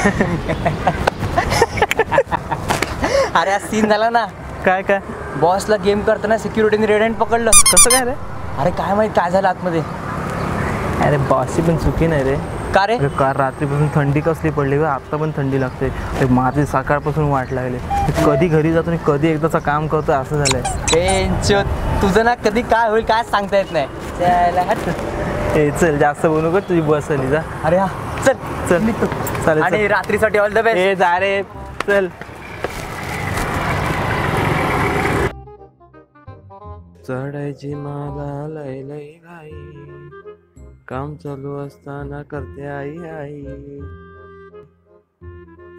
अरे आज सीन झाला ना. काय काय? बॉसला गेम करताना सिक्युरिटीने रेड हँड पकडलं. कसं काय रे? अरे काय माहीत काय झालं आतमध्ये? अरे बॉसची पण चुकी नाही रे. का रे? काल रात्रीपासून थंडी कसली पडली ग? आता पण थंडी लागते. ते माझी सकाळपासून वाट लागली. कधी घरी जातो आणि कधी एकदाचं काम करतो असं झालंय. बेंचो तुझं ना कधी काय होईल काय सांगता येत नाही. ए चल जास्त बोलू नको तुझी बस आली जा. अरे हा. चल चल. निघतो. चालेल आणि रात्रीसाठी ऑल द. बेस्ट ए जा रे. चल. चढायची मला लय लय घाई. काम चालू असताना करते आई आई.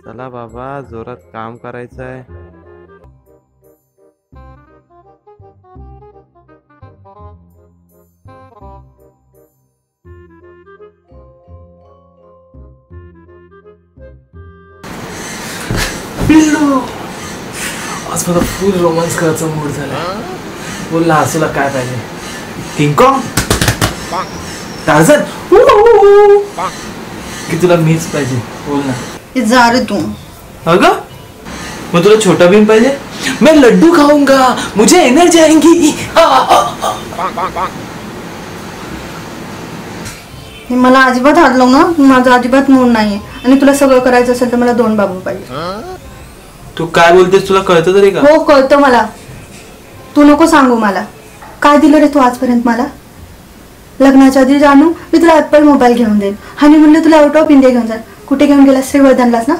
चला बाबा जोरात काम करायचं आहे आज मला फुल रोमांस करायचा मूड झाला बोल ना हसूला काय पाहिजे? किंगकॉंग टार्झन की तुला मीच पाहिजे? बोल ना. ये जा रे तू. अगं मग तुला छोटा भीम पाहिजे? मैं लड्डू खाऊंगा मुझे एनर्जी आएंगी. हे मला अजिबात हाडलो ना माझा अजिबात मूड नाहीये. आणि तुला सगळं करायचं असेल तर मला दोन बाबू पाहिजे. तू काय बोलतेस तुला कळतं तरी का? हो कळतं मला. तू नको सांगू मला. काय दिलं रे तू आजपर्यंत मला? लग्नाच्या आधी जाणू मी तुला ऍपल मोबाईल घेऊन देईन. आणि म्हणलं तुला आउट ऑफ इंडिया घेऊन जाईल. कुठे घेऊन गेलास श्रीवर्धनलाच ना?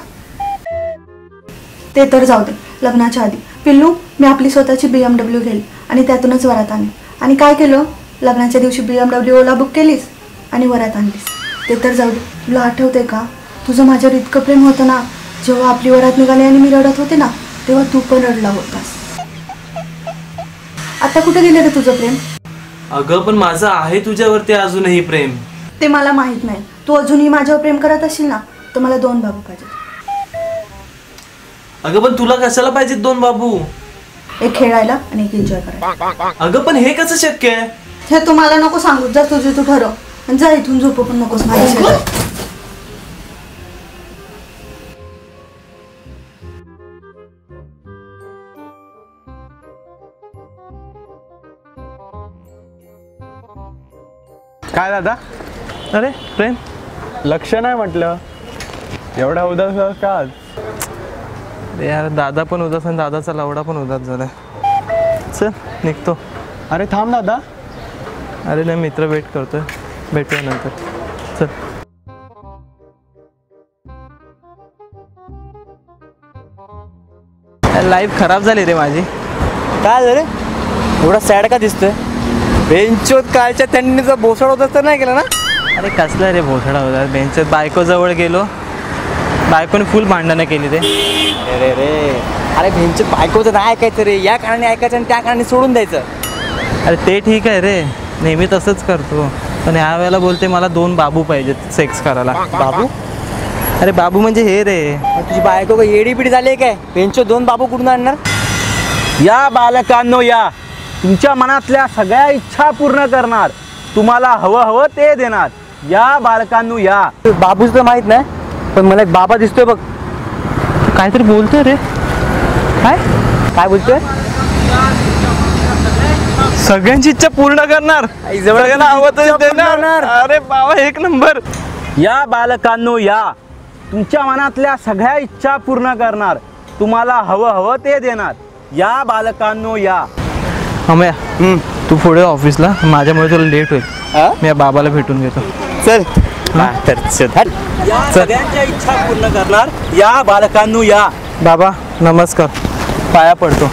ते तर जाऊ दे. लग्नाच्या आधी. पिल्लू मी आपली स्वतःची बी एम डब्ल्यू घेईल आणि त्यातूनच वरात आणली आणि काय केलं? लग्नाच्या दिवशी B M W Ola book केलीस आणि वरात आणलीस. ते तर जाऊ दे. तुला आठवते का? तुझं माझ्यावर इतकं प्रेम होतं ना? जेव्हा आपली वरात निघाली आणि मी रडत होते ना तेव्हा तू पण रडला होतास. आता कुठे गेले रे तुझं प्रेम? अगं पण माझं आहे तुझ्यावरती अजूनही प्रेम. ते मला माहीत नाही. तू अजूनही माझ्यावर प्रेम करत असशील ना तर मला दोन बाबू पाहिजे अगं पण तुला कशाला पाहिजेत दोन बाबू? एक खेळायला आणि एक एन्जॉय करायला. अगं पण हे कसं शक्य आहे? हे तू मला नको सांगू. जा तुझे तू ठरव. आणि जा इथून झोपू पण नकोस. माझ्या शेजारी. काय दादा? अरे प्रेम. लक्ष नाही म्हटलं. एवढा उदास का आज? अरे यार दादा पण उदास आणि दादाचा लवडा पण उदास झालाय. चल निघतो. अरे थांब दादा. अरे नाही मित्र वेट करतोय. भेटूया नंतर. चल. लाईफ खराब झाली रे माझी. काय झालं एवढा सॅड का दिसतोय? बेंचोत कालच्या थंडीचा भोसड होता तर नाही केला ना? अरे कसला रे भोसडा होता? बेंचत बायको जवळ गेलो. बायकोने फुल भांडणं केली रे अरे रे अरे बेंचोत बायकोचं नाही ऐकायचं रे. या कारणाने ऐकायचं आणि त्या कारणाने सोडून द्यायचं. अरे ते ठीक आहे रे. नेहमी तसंच करतो. पण ह्या वेळेला बोलते मला दोन बाबू पाहिजेत सेक्स करायला. बाबू? अरे बाबू म्हणजे हे रे. मग तुझी बायको का येडी पिढी झाली आहे काय? बेंचो दोन बाबू कुठून आणणार? या बालकांनो या. तुमच्या मनातल्या सगळ्या इच्छा पूर्ण करणार. तुम्हाला हवं हवं ते देणार. या बालकांनो या. बाबूच तर माहीत नाही पण मला एक बाबा दिसतोय बघ. काहीतरी बोलतोय रे. काय? काय बोलतोय? सगळ्यांची इच्छा पूर्ण करणार. तसं देणार. अरे बाबा एक नंबर. या बालकांनो या. तुमच्या मनातल्या सगळ्या इच्छा पूर्ण करणार. तुम्हाला हवं हवं ते देणार. या बालकांनो या. अमया तू पुढे ऑफिसला माझ्यामुळे तुला लेट होईल. मी या बाबाला भेटून घेतो. चल. हा, तर सगळ्यांच्या इच्छा पूर्ण करणार. या बालकांनो या. बाबा नमस्कार. पाया पडतो.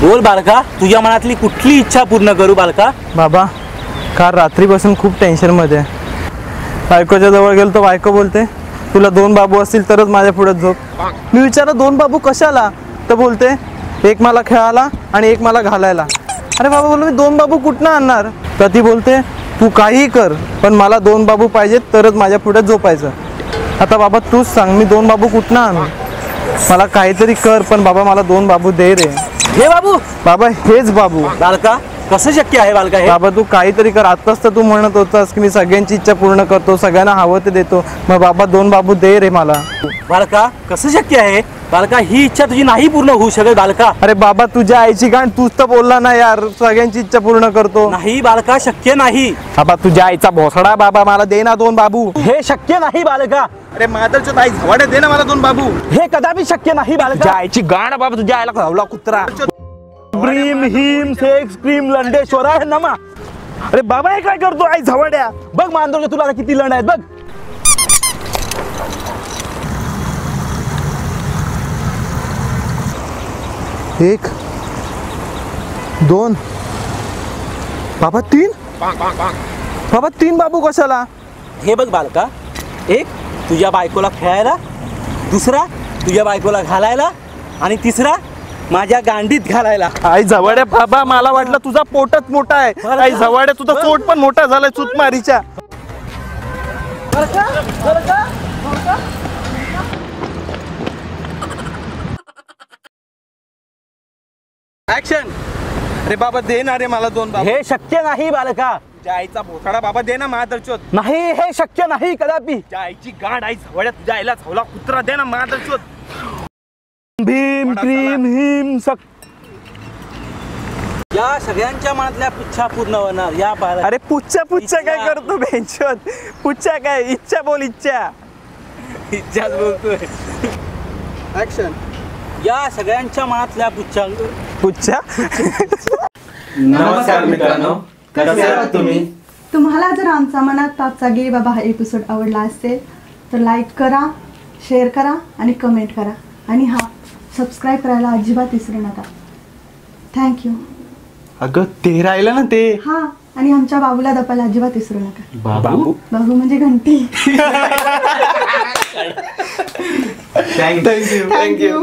बोल बालका तुझ्या मनातली कुठली इच्छा पूर्ण करू बालका? बाबा काल रात्रीपासून खूप टेन्शनमध्ये आहे. बायकोच्या जवळ गेलो तर बायको बोलते तुला दोन बाबू असतील तरच माझ्या पुढे झोप. मी विचारलं दोन बाबू कशाला? तर बोलते एक मला खेळायला आणि एक मला घालायला. अरे बाबा बोललो मी दोन बाबू कुठनं आणणार? तर ती बोलते तू काहीही कर पण मला दोन बाबू पाहिजेत तरच माझ्या पुढे झोपायचं. आता बाबा तूच सांग मी दोन बाबू कुठनं आणू? मला काहीतरी कर पण बाबा मला दोन बाबू दे रे. हे बाबू! बाबा हेच बाबू. बालका कसं शक्य आहे बालका हे? बाबा तू काहीतरी कर. आताच तर तू म्हणत होतास की मी सगळ्यांची इच्छा पूर्ण करतो सगळ्यांना हवं ते देतो. मग बाबा दोन बाबू दे रे मला. बालका कसं शक्य आहे? बालका ही इच्छा तुझी नाही पूर्ण होऊ शकत बालका. अरे बाबा तुझ्या आईची गाण तूच तर बोलला ना यार. सगळ्यांची इच्छा पूर्ण करतो. नाही बालका शक्य नाही. बाबा तुझ्या आईचा भोसडा बाबा मला दे ना दोन बाबू. हे शक्य नाही बालका. अरे मादरच्या आई झवाडे दे ना मला दोन बाबू. हे कदापि शक्य नाही तुझ्या बालका आईची गाण बाबा तुझ्या आईला धावला कुत्रा. ब्रीम हिम सेक्स क्रीम लंडेश्वर आहे नमा अरे बाबा हे काय करतो? आई झवड्या. बघ मांदोरच्या तुला आता किती लंड आहेत बघ. एक दोन बाबा तीन? बाबा तीन बाबू कशाला? हे बघ बालका एक तुझ्या बायकोला खेळायला दुसरा तुझ्या बायकोला घालायला आणि तिसरा माझ्या गांडीत घालायला. आई जवळ बाबा मला वाटलं तुझा पोटच मोठा आहे. आई जवळ तुझा पोट पण मोठा झालाय चुतमारीच्या ऍक्शन अरे बाबा दे ना रे मला दोन बाबा. हे शक्य नाही बालका. तुझ्या आईचा भोसडा बाबा दे ना मादरचोत नाही हे शक्य नाही कदापि. तुझ्या आईची गाड आई झवड्या तुझ्या आईला झवला कुत्रा दे ना मादरचोत भीम क्रीम हिम सक या सगळ्यांच्या मनातल्या इच्छा पूर्ण होणार या बालक अरे पुच्छा पुच्छा काय. करतो बेंचोत? पुच्छा काय? इच्छा बोल इच्छा. इच्छाच बोलतोय. ऍक्शन या सगळ्यांच्या मनातल्या पुच्छा. पुच्छा? नमस्कार मित्रांनो. कसे आहात तुम्ही? तुम्हाला जर आमचा मनात तापचा गे बाबा हा एपिसोड आवडला असेल तर लाईक करा शेअर करा आणि कमेंट करा. आणि हा सबस्क्राईब करायला अजिबात विसरू नका. थँक्यू अगं ते राहिलं ना ते. हा आणि आमच्या बाबूला दपायला अजिबात विसरू नका. बाबू? बाबू? म्हणजे घंटी. Thank you thank you thank you